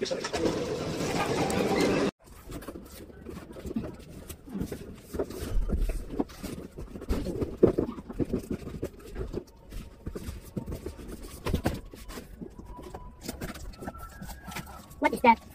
Yes, sir. What is that?